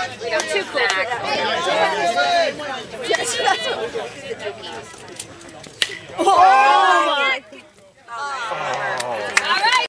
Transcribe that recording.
We have two too cool. Yes, that's. Oh!